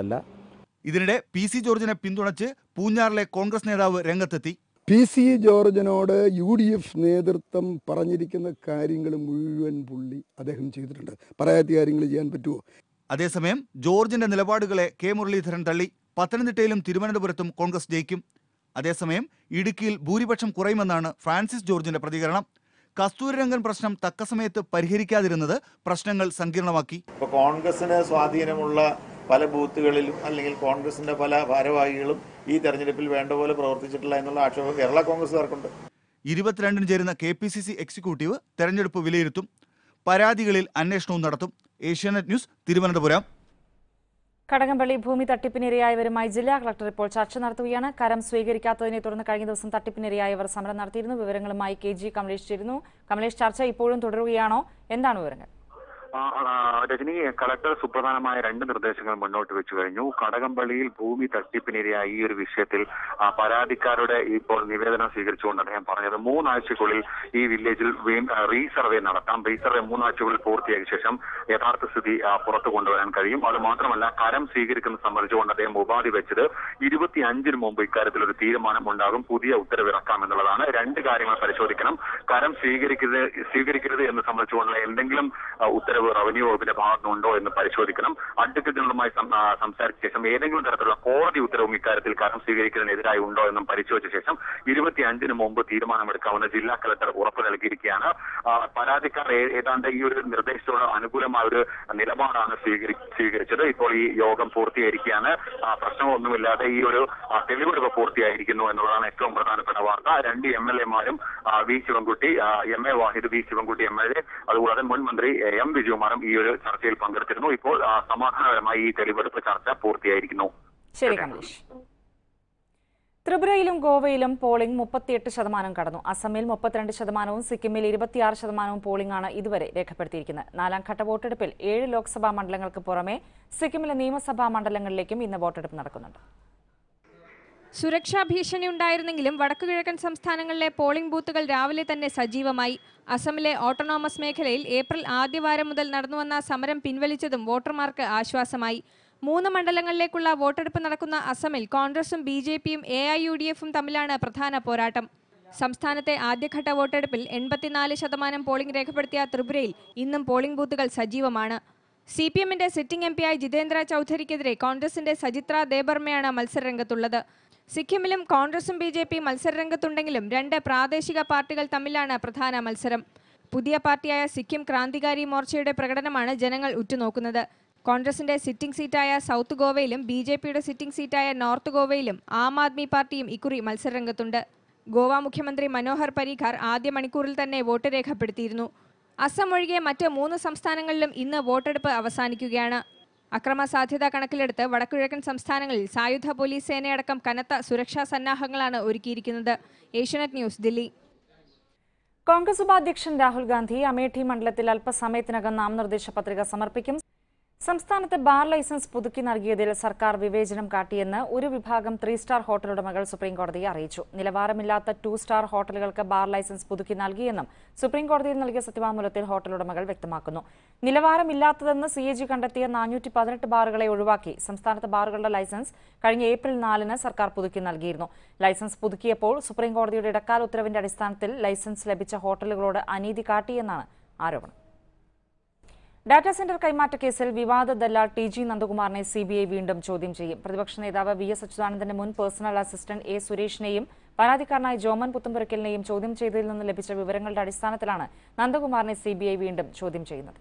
എന്നുള്ളതല്ല. ഇതിനിടെ P C ജോർജിനെ പിന്തുണച്ച് പൂഞ്ഞാറിലെ കോൺഗ്രസ് നേതാവ് രംഗത്തെത്തി. പി സി ജോർജിനോട് യു ഡി എഫ് നേതൃത്വം പറഞ്ഞിരിക്കുന്ന കാര്യങ്ങൾ മുഴുവൻ പുള്ളി അദ്ദേഹം ചെയ്തിട്ടുണ്ട്. പറയാത്ത കാര്യങ്ങൾ ചെയ്യാൻ പറ്റുമോ അതേസമയം ജോർജിന്റെ നിലപാടുകളെ കെ മുരളീധരൻ തള്ളി. പത്തനംതിട്ടയിലും തിരുവനന്തപുരത്തും കോൺഗ്രസ് ജയിക്കും. അതേസമയം ഇടുക്കിയിൽ ഭൂരിപക്ഷം കുറയുമെന്നാണ് ഫ്രാൻസിസ് ജോർജിന്റെ പ്രതികരണം. കസ്തൂരിരംഗൻ പ്രശ്നം തക്ക സമയത്ത് പരിഹരിക്കാതിരുന്നത് പ്രശ്നങ്ങൾ സങ്കീർണമാക്കി. കോൺഗ്രസിന് സ്വാധീനമുള്ള പല ബൂത്തുകളിലും അല്ലെങ്കിൽ കോൺഗ്രസിന്റെ പല ഭാരവാഹികളും ഈ തെരഞ്ഞെടുപ്പിൽ വേണ്ട പോലെ പ്രവർത്തിച്ചിട്ടില്ല എന്നുള്ള ആക്ഷേപം കേരള കോൺഗ്രസുകാർക്കുണ്ട് ഇരുപത്തിരണ്ടിന് ചേരുന്ന K P C C executive തെരഞ്ഞെടുപ്പ് വിലയിരുത്തും പരാതികളിൽ അന്വേഷണവും നടത്തും. ഏഷ്യാനെറ്റ് ന്യൂസ് തിരുവനന്തപുരം. കടകംപള്ളി ഭൂമി തട്ടിപ്പിനിരയായവരുമായി ജില്ലാ കളക്ടർ ഇപ്പോൾ ചർച്ച നടത്തുകയാണ്. കരം സ്വീകരിക്കാത്തതിനെ തുടർന്ന് കഴിഞ്ഞ ദിവസം തട്ടിപ്പിനിരയായവർ സമരം നടത്തിയിരുന്നു. വിവരങ്ങളുമായി കെ ജി കമലേഷ് ചേരുന്നു. കമലേഷ് ചർച്ച ഇപ്പോഴും തുടരുകയാണോ? എന്താണ് വിവരങ്ങൾ? രജനി കളക്ടർ സുപ്രധാനമായ രണ്ട് നിർദ്ദേശങ്ങൾ മുന്നോട്ട് വെച്ചു കഴിഞ്ഞു. കടകംപള്ളിയിൽ ഭൂമി തട്ടിപ്പിനിരയായ ഈ ഒരു വിഷയത്തിൽ പരാതിക്കാരുടെ ഇപ്പോൾ നിവേദനം സ്വീകരിച്ചുകൊണ്ട് അദ്ദേഹം പറഞ്ഞത് മൂന്നാഴ്ചക്കുള്ളിൽ ഈ വില്ലേജിൽ റീസർവേ നടത്താം. റീസർവേ മൂന്നാഴ്ചകളിൽ പൂർത്തിയായ ശേഷം യഥാർത്ഥ സ്ഥിതി പുറത്തു കൊണ്ടുവരാൻ കഴിയും. അത് മാത്രമല്ല കരം സ്വീകരിക്കുന്നത് സംബന്ധിച്ചുകൊണ്ട് അദ്ദേഹം ഉപാധി വെച്ചത് ഇരുപത്തി അഞ്ചിന് മുമ്പ് ഇക്കാര്യത്തിൽ ഒരു തീരുമാനം ഉണ്ടാകും പുതിയ ഉത്തരവിറക്കാം എന്നുള്ളതാണ്. രണ്ട് കാര്യങ്ങൾ പരിശോധിക്കണം. കരം സ്വീകരിക്കരുത് സ്വീകരിക്കരുത് എന്ന് സംബന്ധിച്ചുകൊണ്ടുള്ള എന്തെങ്കിലും ആ, ഉത്തരവ് റവന്യൂ വകുപ്പിന്റെ ഭാഗത്തുനിന്നുണ്ടോ എന്ന് പരിശോധിക്കണം. അഡ്വക്കേറ്റ് ജനറലുമായി സം- സംസാരിച്ച ശേഷം ഏതെങ്കിലും തരത്തിലുള്ള കോടതി ഉത്തരവും ഇക്കാര്യത്തിൽ കരം സ്വീകരിക്കുന്നതിനെതിരായി ഉണ്ടോ എന്നും പരിശോധിച്ച ശേഷം ഇരുപത്തി അഞ്ചിന് മുമ്പ് തീരുമാനമെടുക്കാവുന്ന ജില്ലാ കലക്ടർ ഉറപ്പ് നൽകിയിരിക്കുകയാണ്. പരാതിക്കാർ ഏതാണ്ട് ഈ ഒരു നിർദ്ദേശത്തോട് അനുകൂലമായ ഒരു നിലപാടാണ് സ്വീകരി സ്വീകരിച്ചത്. ഇപ്പോൾ ഈ യോഗം പൂർത്തിയായിരിക്കുകയാണ് പ്രശ്നങ്ങളൊന്നുമില്ലാതെ ഈ ഒരു തെളിവെടുപ്പ് പൂർത്തിയായിരിക്കുന്നു എന്നുള്ളതാണ് ഏറ്റവും പ്രധാനപ്പെട്ട വാർത്ത. രണ്ട് എം എൽ എമാരും V Sivankutty M A Wahid V Sivankutty M L A അതുകൂടാതെ മുൻ മന്ത്രി എം എം വിജയകുമാറും ഈ ഒരു ചർച്ചയിൽ പങ്കെടുത്തിരുന്നു. ഇപ്പോൾ സമാധാനപരമായി ഈ തെളിവെടുപ്പ് ചർച്ച പൂർത്തിയായിരിക്കുന്നു. ശരി ത്രിപുരയിലും ഗോവയിലും പോളിംഗ് മുപ്പത്തിയെട്ട് ശതമാനം കടന്നു. അസമിൽ മുപ്പത്തിരണ്ട് ശതമാനവും സിക്കിമിൽ ഇരുപത്തിയാറ് ശതമാനവും ആണ് ഇതുവരെ രേഖപ്പെടുത്തിയിരിക്കുന്നത്. നാലാം ഘട്ട വോട്ടെടുപ്പിൽ ഏഴ് ലോക്സഭാ മണ്ഡലങ്ങൾക്ക് പുറമെ സിക്കിമിലെ നിയമസഭാ മണ്ഡലങ്ങളിലേക്കും ഇന്ന് വോട്ടെടുപ്പ് നടക്കുന്നുണ്ട്. സുരക്ഷാ ഭീഷണി ഉണ്ടായിരുന്നെങ്കിലും വടക്കുകിഴക്കൻ സംസ്ഥാനങ്ങളിലെ പോളിംഗ് ബൂത്തുകൾ രാവിലെ തന്നെ സജീവമായി. അസമിലെ ഓട്ടോണോമസ് മേഖലയിൽ ഏപ്രിൽ ആദ്യവാരം മുതൽ നടന്നുവന്ന സമരം പിൻവലിച്ചതും വോട്ടർമാർക്ക് ആശ്വാസമായി. മൂന്ന് മണ്ഡലങ്ങളിലേക്കുള്ള വോട്ടെടുപ്പ് നടക്കുന്ന അസമിൽ കോൺഗ്രസും ബി ജെ പിയും എ ഐ യു ഡി എഫും തമ്മിലാണ് പ്രധാന പോരാട്ടം. സംസ്ഥാനത്തെ ആദ്യഘട്ട വോട്ടെടുപ്പിൽ എൺപത്തിനാല് ശതമാനം പോളിംഗ് രേഖപ്പെടുത്തിയ ത്രിപുരയിൽ ഇന്നും പോളിംഗ് ബൂത്തുകൾ സജീവമാണ്. സി പി എമ്മിന്റെ സിറ്റിംഗ് എം പിയായി ജിതേന്ദ്ര ചൌധരിക്കെതിരെ കോൺഗ്രസിന്റെ സജിത്ര ദേബർമയാണ് മത്സരരംഗത്തുള്ളത്. സിക്കിമിലും കോൺഗ്രസും ബി ജെ പി മത്സരരംഗത്തുണ്ടെങ്കിലും രണ്ട് പ്രാദേശിക പാർട്ടികൾ തമ്മിലാണ് പ്രധാന മത്സരം. പുതിയ പാർട്ടിയായ സിക്കിം ക്രാന്തികാരി മോർച്ചയുടെ പ്രകടനമാണ് ജനങ്ങൾ ഉറ്റുനോക്കുന്നത്. കോൺഗ്രസിന്റെ സിറ്റിംഗ് സീറ്റായ സൗത്ത് ഗോവയിലും ബി ജെ പിയുടെ സിറ്റിംഗ് സീറ്റായ നോർത്ത് ഗോവയിലും ആം ആദ്മി പാർട്ടിയും ഇക്കുറി മത്സരരംഗത്തുണ്ട്. ഗോവ മുഖ്യമന്ത്രി മനോഹർ പരീഖർ ആദ്യ മണിക്കൂറിൽ തന്നെ വോട്ട് രേഖപ്പെടുത്തിയിരുന്നു. അസം ഒഴികെ മറ്റ് മൂന്ന് സംസ്ഥാനങ്ങളിലും ഇന്ന് വോട്ടെടുപ്പ് അവസാനിക്കുകയാണ്. അക്രമ സാധ്യത കണക്കിലെടുത്ത് വടക്കുകിഴക്കൻ സംസ്ഥാനങ്ങളിൽ സായുധ പോലീസ് സേനയടക്കം കനത്ത സുരക്ഷാ സന്നാഹങ്ങളാണ് ഒരുക്കിയിരിക്കുന്നത്. ഏഷ്യനെറ്റ് ന്യൂസ് ദില്ലി. കോൺഗ്രസ് ഉപാധ്യക്ഷൻ രാഹുൽ ഗാന്ധി അമേഠി മണ്ഡലത്തിൽ അല്പസമയത്തിനകം നാമനിർദ്ദേശ പത്രിക സമർപ്പിക്കും. സംസ്ഥാനത്ത് ബാർ ലൈസൻസ് പുതുക്കി നൽകിയതിൽ സർക്കാർ വിവേചനം കാട്ടിയെന്ന് ഒരു വിഭാഗം ത്രീ സ്റ്റാർ ഹോട്ടൽ ഉടമകൾ സുപ്രീംകോടതിയെ അറിയിച്ചു. നിലവാരമില്ലാത്ത ടു സ്റ്റാർ ഹോട്ടലുകൾക്ക് ബാർ ലൈസൻസ് പുതുക്കി നൽകിയെന്നും സുപ്രീംകോടതിയിൽ നൽകിയ സത്യവാങ്മൂലത്തിൽ ഹോട്ടൽ ഉടമകൾ വ്യക്തമാക്കുന്നു. നിലവാരമില്ലാത്തതെന്ന് സി എ ജി കണ്ടെത്തിയ നാനൂറ്റി പതിനെട്ട് ബാറുകളെ ഒഴിവാക്കി സംസ്ഥാനത്ത് ബാറുകളുടെ ലൈസൻസ് കഴിഞ്ഞ ഏപ്രിൽ നാലിന് സർക്കാർ പുതുക്കി നൽകിയിരുന്നു. ലൈസൻസ് പുതുക്കിയപ്പോൾ സുപ്രീംകോടതിയുടെ ഇടക്കാല ഉത്തരവിന്റെ അടിസ്ഥാനത്തിൽ ലൈസൻസ് ലഭിച്ച ഹോട്ടലുകളോട് അനീതി കാട്ടിയെന്നാണ് ആരോപണം. ഡാറ്റാ സെന്റർ കൈമാറ്റ കേസിൽ വിവാദ ദല്ലാൾ ടി ജി നന്ദകുമാറിനെ സിബിഐ വീണ്ടും ചോദ്യം ചെയ്യും. പ്രതിപക്ഷ നേതാവ് വി എസ് അച്യുതാനന്ദന്റെ മുൻ പേഴ്സണൽ അസിസ്റ്റന്റ് എ സുരേഷിനെയും പരാതിക്കാരനായ ജോമൻ പുത്തുംപുരക്കലിനെയും ചോദ്യം ചെയ്തതിൽ നിന്ന് ലഭിച്ച വിവരങ്ങളുടെ അടിസ്ഥാനത്തിലാണ് നന്ദകുമാറിനെ സിബിഐ വീണ്ടും ചോദ്യം ചെയ്യുന്നത്.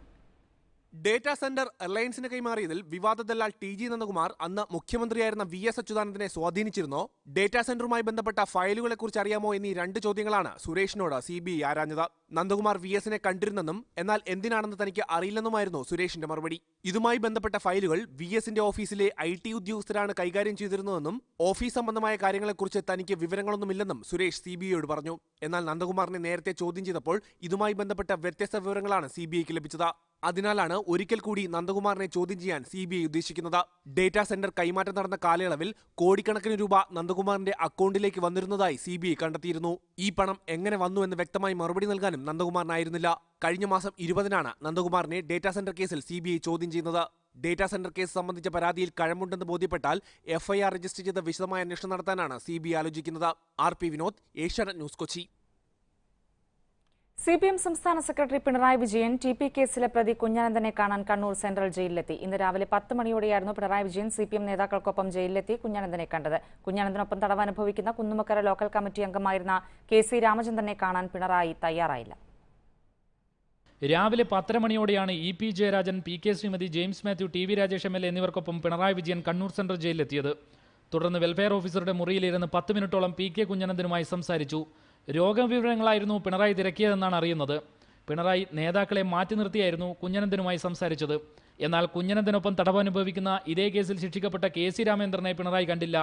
ഡേറ്റാ സെന്റർ റിലയൻസിന് കൈമാറിയതിൽ വിവാദ ദല്ലാൽ ടി ജി നന്ദകുമാർ അന്ന് മുഖ്യമന്ത്രിയായിരുന്ന വി എസ് അച്യുതാനന്ദനെ സ്വാധീനിച്ചിരുന്നോ. ഡേറ്റാ സെന്ററുമായി ബന്ധപ്പെട്ട ഫയലുകളെക്കുറിച്ച് അറിയാമോ എന്നീ രണ്ട് ചോദ്യങ്ങളാണ് സുരേഷിനോട് സി ബി ഐ ആരാഞ്ഞത്. നന്ദകുമാർ വി എസിനെ കണ്ടിരുന്നെന്നും എന്നാൽ എന്തിനാണെന്ന് തനിക്ക് അറിയില്ലെന്നുമായിരുന്നു സുരേഷിന്റെ മറുപടി. ഇതുമായി ബന്ധപ്പെട്ട ഫയലുകൾ വി എസിന്റെ ഓഫീസിലെ ഐ ടി ഉദ്യോഗസ്ഥരാണ് കൈകാര്യം ചെയ്തിരുന്നതെന്നും ഓഫീസ് സംബന്ധമായ കാര്യങ്ങളെക്കുറിച്ച് തനിക്ക് വിവരങ്ങളൊന്നുമില്ലെന്നും സുരേഷ് സി ബി ഐയോട് പറഞ്ഞു. എന്നാൽ നന്ദകുമാറിനെ നേരത്തെ ചോദ്യം ചെയ്തപ്പോൾ ഇതുമായി ബന്ധപ്പെട്ട വ്യത്യസ്ത വിവരങ്ങളാണ് സി ബി ഐക്ക് ലഭിച്ചത്. അതിനാലാണ് ഒരിക്കൽ കൂടി നന്ദകുമാറിനെ ചോദ്യം ചെയ്യാൻ സി ബി ഐ ഉദ്ദേശിക്കുന്നത്. ഡേറ്റാ സെന്റർ കൈമാറ്റം നടന്ന കാലയളവിൽ കോടിക്കണക്കിന് രൂപ നന്ദകുമാറിന്റെ അക്കൗണ്ടിലേക്ക് വന്നിരുന്നതായി സി ബി ഐ കണ്ടെത്തിയിരുന്നു. ഈ പണം എങ്ങനെ വന്നു എന്ന് വ്യക്തമായി മറുപടി നൽകാനും നന്ദകുമാറിനായിരുന്നില്ല. കഴിഞ്ഞ മാസം ഇരുപതിനാണ് നന്ദകുമാറിനെ ഡേറ്റാ സെന്റർ കേസിൽ സി ചോദ്യം ചെയ്യുന്നത്. ഡേറ്റാ സെന്റർ കേസ് സംബന്ധിച്ച പരാതിയിൽ കഴമ്പുണ്ടെന്ന് ബോധ്യപ്പെട്ടാൽ എഫ്ഐആർ രജിസ്റ്റർ ചെയ്ത് വിശദമായ അന്വേഷണം നടത്താനാണ് സി ആലോചിക്കുന്നത്. R P Vinod Asianet news Kochi. C P M സംസ്ഥാന secretary Pinarayi Vijayan T P കേസിലെ പ്രതി കുഞ്ഞാനന്ദനെ കാണാൻ കണ്ണൂർ സെൻട്രൽ ജയിലിലെത്തി. ഇന്ന് രാവിലെ പത്ത് മണിയോടെയായിരുന്നു Pinarayi Vijayan C P M നേതാക്കൾക്കൊപ്പം ജയിലിലെത്തി കുഞ്ഞാനന്ദനെ കണ്ടത്. കുഞ്ഞാനന്ദനൊപ്പം തടവനുഭവിക്കുന്ന കുന്നുമക്കര ലോക്കൽ കമ്മിറ്റി അംഗമായിരുന്ന കെ സി രാമചന്ദ്രനെ കാണാൻ പിണറായി തയ്യാറായില്ല. രാവിലെ പത്തര മണിയോടെയാണ് E P Jayarajan P K Sreemathi James Mathew T V Rajesh M L എന്നിവർക്കൊപ്പം പിണറായി വിജയൻ കണ്ണൂർ സെൻട്രൽ ജയിലിലെത്തിയത്. തുടർന്ന് വെൽഫെയർ ഓഫീസറുടെ മുറിയിലിരുന്ന് പത്ത് മിനിറ്റോളം പി കെ കുഞ്ഞനന്ദനുമായി സംസാരിച്ചു. രോഗവിവരങ്ങളായിരുന്നു പിണറായി തിരക്കിയതെന്നാണ് അറിയുന്നത്. പിണറായി നേതാക്കളെ മാറ്റി നിർത്തിയായിരുന്നു കുഞ്ഞനന്ദനുമായി സംസാരിച്ചത്. എന്നാൽ കുഞ്ഞനന്ദനൊപ്പം തടവനുഭവിക്കുന്ന ഇതേ കേസിൽ ശിക്ഷിക്കപ്പെട്ട കെ സി രാമചന്ദ്രനെ പിണറായി കണ്ടില്ല.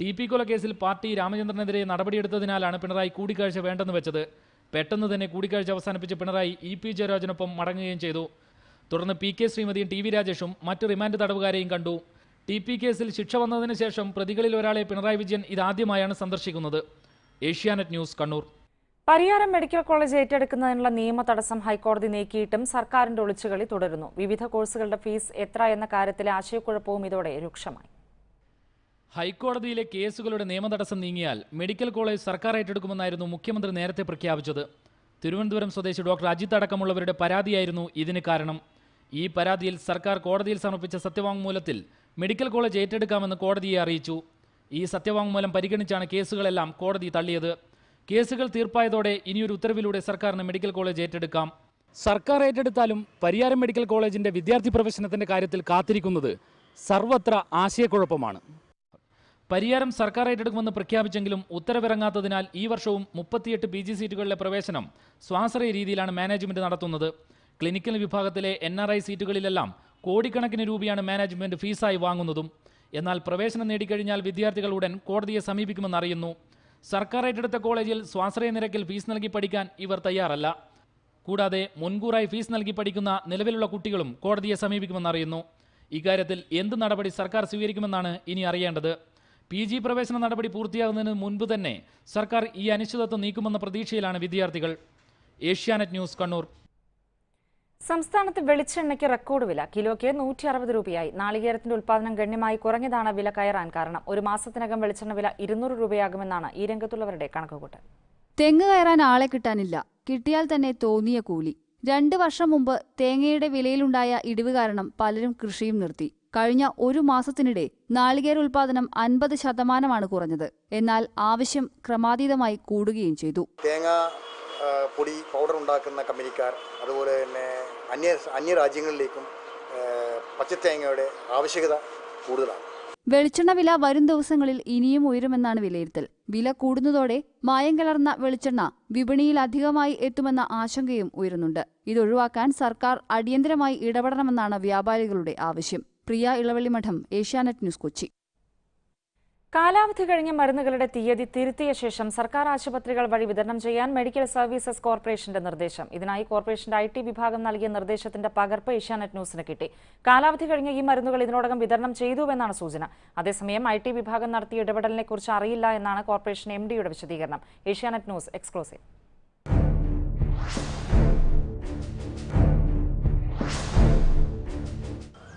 ടി പി കൊലക്കേസിൽ പാർട്ടി രാമചന്ദ്രനെതിരെ നടപടിയെടുത്തതിനാലാണ് പിണറായി കൂടിക്കാഴ്ച വേണ്ടെന്ന് വെച്ചത്. പെട്ടെന്ന് തന്നെ കൂടിക്കാഴ്ച അവസാനിപ്പിച്ച് പിണറായി ഇ പി ജയരാജനൊപ്പം മടങ്ങുകയും ചെയ്തു. തുടർന്ന് പി കെ ശ്രീമതിയും ടി വി രാജേഷും മറ്റ് റിമാൻഡ് തടവുകാരെയും കണ്ടു. ടി പി കേസിൽ ശിക്ഷ വന്നതിന് ശേഷം പ്രതികളിൽ ഒരാളെ പിണറായി വിജയൻ ഇതാദ്യമായാണ് സന്ദർശിക്കുന്നത്. Asianet news Kannur. Pariyaram medical college ഏറ്റെടുക്കുന്നതിനുള്ള നിയമ തടസ്സം ഹൈക്കോടതി നീക്കിയിട്ടും സർക്കാരിന്റെ ഒളിച്ചുകളി തുടരുന്നു. വിവിധ കോഴ്സുകളുടെ ഫീസ് എത്ര എന്ന കാര്യത്തിലെ ആശയക്കുഴപ്പവും ഇതോടെ രൂക്ഷമായി. ഹൈക്കോടതിയിലെ കേസുകളുടെ നിയമതടസ്സം നീങ്ങിയാൽ മെഡിക്കൽ കോളേജ് സർക്കാർ ഏറ്റെടുക്കുമെന്നായിരുന്നു മുഖ്യമന്ത്രി നേരത്തെ പ്രഖ്യാപിച്ചത്. തിരുവനന്തപുരം സ്വദേശി ഡോക്ടർ അജിത് അടക്കമുള്ളവരുടെ പരാതിയായിരുന്നു ഇതിന് കാരണം. ഈ പരാതിയിൽ സർക്കാർ കോടതിയിൽ സമർപ്പിച്ച സത്യവാങ്മൂലത്തിൽ മെഡിക്കൽ കോളേജ് ഏറ്റെടുക്കാമെന്ന് കോടതിയെ അറിയിച്ചു. ഈ സത്യവാങ്മൂലം പരിഗണിച്ചാണ് കേസുകളെല്ലാം കോടതി തള്ളിയത്. കേസുകൾ തീർപ്പായതോടെ ഇനിയൊരു ഉത്തരവിലൂടെ സർക്കാരിന് മെഡിക്കൽ കോളേജ് ഏറ്റെടുക്കാം. സർക്കാർ ഏറ്റെടുത്താലും പരിയാരം മെഡിക്കൽ കോളേജിന്റെ വിദ്യാർത്ഥി പ്രവേശനത്തിന്റെ കാര്യത്തിൽ കാത്തിരിക്കുന്നത് സർവത്ര ആശയക്കുഴപ്പമാണ്. പരിയാരം സർക്കാർ ഏറ്റെടുക്കുമെന്ന് പ്രഖ്യാപിച്ചെങ്കിലും ഉത്തരവിറങ്ങാത്തതിനാൽ ഈ വർഷവും മുപ്പത്തിയെട്ട് പി ജി സീറ്റുകളിലെ പ്രവേശനം സ്വാശ്രയ രീതിയിലാണ് മാനേജ്മെന്റ് നടത്തുന്നത്. ക്ലിനിക്കൽ വിഭാഗത്തിലെ എൻ സീറ്റുകളിലെല്ലാം കോടിക്കണക്കിന് രൂപയാണ് മാനേജ്മെന്റ് ഫീസായി വാങ്ങുന്നതും എന്നാൽ പ്രവേശനം നേടിക്കഴിഞ്ഞാൽ വിദ്യാർത്ഥികൾ ഉടൻ കോടതിയെ സമീപിക്കുമെന്നറിയുന്നു സർക്കാർ ഏറ്റെടുത്ത കോളേജിൽ സ്വാശ്രയ നിരക്കിൽ ഫീസ് നൽകി പഠിക്കാൻ ഇവർ തയ്യാറല്ല. കൂടാതെ മുൻകൂറായി ഫീസ് നൽകി പഠിക്കുന്ന നിലവിലുള്ള കുട്ടികളും കോടതിയെ സമീപിക്കുമെന്നറിയുന്നു ഇക്കാര്യത്തിൽ എന്ത് നടപടി സർക്കാർ സ്വീകരിക്കുമെന്നാണ് ഇനി അറിയേണ്ടത്. പി ജി പ്രവേശന നടപടി പൂർത്തിയാകുന്നതിന് മുൻപ് തന്നെ സർക്കാർ ഈ അനിശ്ചിതത്വം നീക്കുമെന്ന പ്രതീക്ഷയിലാണ് വിദ്യാർത്ഥികൾ. ഏഷ്യാനെറ്റ് ന്യൂസ് കണ്ണൂർ. സംസ്ഥാനത്ത് വെളിച്ചെണ്ണയ്ക്ക് റെക്കോർഡ് വില. കിലോയ്ക്ക് നൂറ്റി അറുപത് രൂപയായി. നാളികേരത്തിന്റെ ഉൽപ്പാദനം ഗണ്യമായി കുറഞ്ഞതാണ് വില കയറാൻ കാരണം. ഒരു മാസത്തിനകം വെളിച്ചെണ്ണ വില ഇരുന്നൂറ് രൂപയാകുമെന്നാണ് ഈ രംഗത്തുള്ളവരുടെ കണക്കുകൂട്ടൽ. തെങ്ങ് കയറാൻ ആളെ കിട്ടാനില്ല. കിട്ടിയാൽ തന്നെ തോന്നിയ കൂലി. രണ്ട് വർഷം മുമ്പ് തേങ്ങയുടെ വിലയിലുണ്ടായ ഇടിവ് കാരണം പലരും കൃഷിയും നിർത്തി. കഴിഞ്ഞ ഒരു മാസത്തിനിടെ നാളികേര ഉൽപാദനം അൻപത് ശതമാനമാണ് കുറഞ്ഞത്. എന്നാൽ ആവശ്യം ക്രമാതീതമായി കൂടുകയും ചെയ്തു. തേങ്ങ പൊടി പൗഡർ ഉണ്ടാക്കുന്ന കമ്പനിക്കാർ അതുപോലെ തന്നെ അന്യ അന്യരാജ്യങ്ങളിലേക്കും പച്ചത്തേങ്ങയുടെ ആവശ്യകത കൂടുതലാണ്. വെളിച്ചെണ്ണ വില വരും ദിവസങ്ങളിൽ ഇനിയും ഉയരുമെന്നാണ് വിലയിരുത്തൽ. വില കൂടുന്നതോടെ മായം കലർന്ന വെളിച്ചെണ്ണ വിപണിയിൽ അധികമായി എത്തുമെന്ന ആശങ്കയും ഉയരുന്നുണ്ട്. ഇതൊഴിവാക്കാൻ സർക്കാർ അടിയന്തരമായി ഇടപെടണമെന്നാണ് വ്യാപാരികളുടെ ആവശ്യം. പ്രിയ ഇളവള്ളിമഠം ഏഷ്യാനെറ്റ് ന്യൂസ് കൊച്ചി. കാലാവധി കഴിഞ്ഞ മരുന്നുകളുടെ തീയതി തിരുത്തിയ ശേഷം സർക്കാർ ആശുപത്രികൾ വഴി വിതരണം ചെയ്യാൻ മെഡിക്കൽ സർവീസസ് കോർപ്പറേഷന്റെ നിർദ്ദേശം. ഇതിനായി കോർപ്പറേഷന്റെ ഐ ടി വിഭാഗം നൽകിയ നിർദ്ദേശത്തിന്റെ പകർപ്പ് ഏഷ്യാനെറ്റ് ന്യൂസിന് കിട്ടി. കാലാവധി കഴിഞ്ഞ ഈ മരുന്നുകൾ ഇതിനോടകം വിതരണം ചെയ്തുവെന്നാണ് സൂചന. അതേസമയം ഐ ടി വിഭാഗം നടത്തിയ ഇടപെടലിനെ കുറിച്ച് അറിയില്ല എന്നാണ് കോർപ്പറേഷൻ എം ഡിയുടെ വിശദീകരണം. Asianet news exclusive.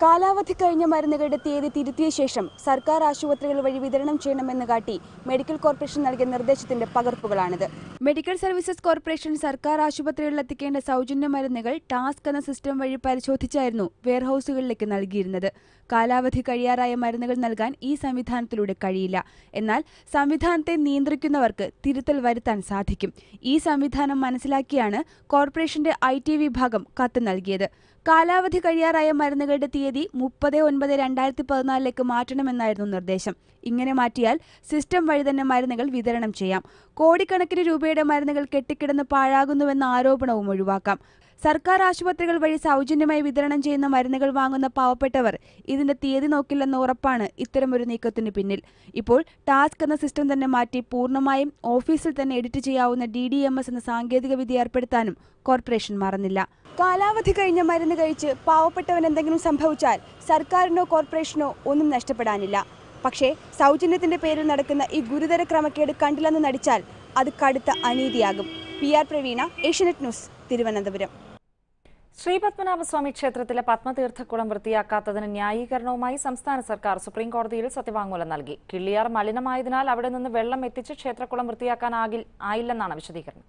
കാലാവധി കഴിഞ്ഞ മരുന്നുകളുടെ തീയതി തിരുത്തിയ ശേഷം സർക്കാർ ആശുപത്രികൾ വഴി വിതരണം ചെയ്യണമെന്ന് കാട്ടി മെഡിക്കൽ കോർപ്പറേഷൻ നൽകിയ നിർദ്ദേശത്തിന്റെ പകർപ്പുകളാണിത്. മെഡിക്കൽ സർവീസസ് കോർപ്പറേഷൻ സർക്കാർ ആശുപത്രികളിൽ എത്തിക്കേണ്ട സൗജന്യ മരുന്നുകൾ ടാസ്ക് എന്ന സിസ്റ്റം വഴി പരിശോധിച്ചായിരുന്നു വെയർഹൌസുകളിലേക്ക് നൽകിയിരുന്നത്. കാലാവധി കഴിയാറായ മരുന്നുകൾ നൽകാൻ ഈ സംവിധാനത്തിലൂടെ കഴിയില്ല. എന്നാൽ സംവിധാനത്തെ നിയന്ത്രിക്കുന്നവർക്ക് തിരുത്തൽ വരുത്താൻ സാധിക്കും. ഈ സംവിധാനം മനസ്സിലാക്കിയാണ് കോർപ്പറേഷന്റെ ഐ വിഭാഗം കത്ത് നൽകിയത്. കാലാവധി കഴിയാറായ മരുന്നുകളുടെ തീയതി മുപ്പത് ഒൻപത് രണ്ടായിരത്തി പതിനാലിലേക്ക് മാറ്റണമെന്നായിരുന്നു നിർദ്ദേശം. ഇങ്ങനെ മാറ്റിയാൽ സിസ്റ്റം വഴി തന്നെ മരുന്നുകൾ വിതരണം ചെയ്യാം. കോടിക്കണക്കിന് രൂപയുടെ മരുന്നുകൾ കെട്ടിക്കിടന്ന് പാഴാകുന്നുവെന്ന ആരോപണവും ഒഴിവാക്കാം. സർക്കാർ ആശുപത്രികൾ വഴി സൗജന്യമായി വിതരണം ചെയ്യുന്ന മരുന്നുകൾ വാങ്ങുന്ന പാവപ്പെട്ടവർ ഇതിന്റെ തീയതി നോക്കില്ലെന്ന ഉറപ്പാണ് ഇത്തരമൊരു നീക്കത്തിന് പിന്നിൽ. ഇപ്പോൾ ടാസ്ക് എന്ന സിസ്റ്റം തന്നെ മാറ്റി പൂർണമായും ഓഫീസിൽ തന്നെ എഡിറ്റ് ചെയ്യാവുന്ന ഡി ഡി എം എസ് എന്ന സാങ്കേതിക വിദ്യ ഏർപ്പെടുത്താനും കോർപ്പറേഷൻ മറന്നില്ല. കാലാവധി കഴിഞ്ഞ മരുന്ന് കഴിച്ച് പാവപ്പെട്ടവൻ എന്തെങ്കിലും സംഭവിച്ചാൽ സർക്കാരിനോ കോർപ്പറേഷനോ ഒന്നും നഷ്ടപ്പെടാനില്ല. പക്ഷേ സൗജന്യത്തിന്റെ പേരിൽ നടക്കുന്ന ഈ ഗുരുതര ക്രമക്കേട് കണ്ടില്ലെന്ന് നടിച്ചാൽ അത് കടുത്ത അനീതിയാകും. P R Praveena Asianet news Thiruvananthapuram. Sreepadmanabhaswamy ക്ഷേത്രത്തിലെ പത്മതീർത്ഥക്കുളം വൃത്തിയാക്കാത്തതിന് ന്യായീകരണവുമായി സംസ്ഥാന സർക്കാർ സുപ്രീംകോടതിയിൽ സത്യവാങ്മൂലം നൽകി. കിള്ളിയാർ മലിനമായതിനാൽ അവിടെ നിന്ന് വെള്ളം എത്തിച്ച് ക്ഷേത്രക്കുളം വൃത്തിയാക്കാനാകിൽ ആയില്ലെന്നാണ് വിശദീകരണം.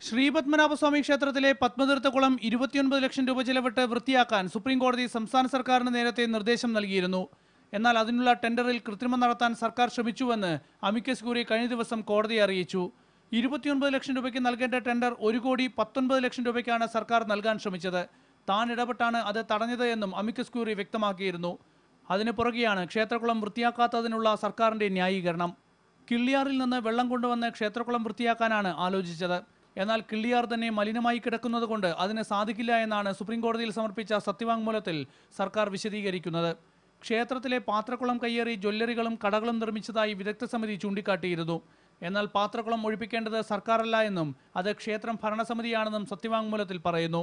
ശ്രീപത്മനാഭസ്വാമി ക്ഷേത്രത്തിലെ പത്മതീർത്ഥക്കുളം ഇരുപത്തിയൊൻപത് ലക്ഷം രൂപ ചെലവിട്ട് വൃത്തിയാക്കാൻ സുപ്രീംകോടതി സംസ്ഥാന സർക്കാരിന് നേരത്തെ നിർദ്ദേശം നൽകിയിരുന്നു. എന്നാൽ അതിനുള്ള ടെൻഡറിൽ കൃത്രിമം നടത്താൻ സർക്കാർ ശ്രമിച്ചുവെന്ന് അമിക്കസ് കൂറി കഴിഞ്ഞ ദിവസം കോടതിയെ അറിയിച്ചു. ഇരുപത്തിയൊൻപത് ലക്ഷം രൂപയ്ക്ക് നൽകേണ്ട ടെൻഡർ ഒരു കോടി പത്തൊൻപത് ലക്ഷം രൂപയ്ക്കാണ് സർക്കാർ നൽകാൻ ശ്രമിച്ചത്. താൻ ഇടപെട്ടാണ് അത് തടഞ്ഞത് എന്നും അമിക്കസ് ക്യൂറി വ്യക്തമാക്കിയിരുന്നു. അതിന് പുറകെയാണ് ക്ഷേത്രക്കുളം വൃത്തിയാക്കാത്തതിനുള്ള സർക്കാരിന്റെ ന്യായീകരണം. കിള്ളിയാറിൽ നിന്ന് വെള്ളം കൊണ്ടുവന്ന് ക്ഷേത്രകുളം വൃത്തിയാക്കാനാണ് ആലോചിച്ചത്. എന്നാൽ കിള്ളിയാർ തന്നെ മലിനമായി കിടക്കുന്നത് കൊണ്ട് അതിന് സാധിക്കില്ല എന്നാണ് സുപ്രീംകോടതിയിൽ സമർപ്പിച്ച സത്യവാങ്മൂലത്തിൽ സർക്കാർ വിശദീകരിക്കുന്നത്. ക്ഷേത്രത്തിലെ പാത്രക്കുളം കയ്യേറി ജ്വല്ലറികളും കടകളും നിർമ്മിച്ചതായി വിദഗ്ധ സമിതി ചൂണ്ടിക്കാട്ടിയിരുന്നു. എന്നാൽ പാത്രക്കുളം ഒഴിപ്പിക്കേണ്ടത് സർക്കാരല്ല എന്നും അത് ക്ഷേത്രം ഭരണസമിതിയാണെന്നും സത്യവാങ്മൂലത്തിൽ പറയുന്നു.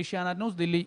ഏഷ്യാനെറ്റ് ന്യൂസ് ദില്ലി.